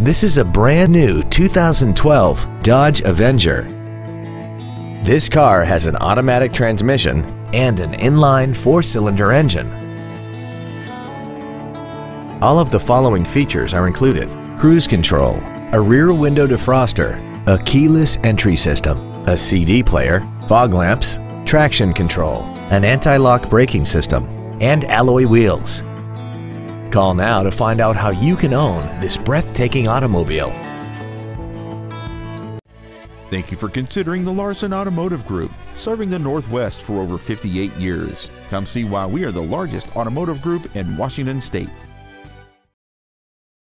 This is a brand new 2012 Dodge Avenger. This car has an automatic transmission and an inline four-cylinder engine. All of the following features are included. Cruise control, a rear window defroster, a keyless entry system, a CD player, fog lamps, traction control, an anti-lock braking system, and alloy wheels. Call now to find out how you can own this breathtaking automobile. Thank you for considering the Larson Automotive Group, serving the Northwest for over 58 years. Come see why we are the largest automotive group in Washington State.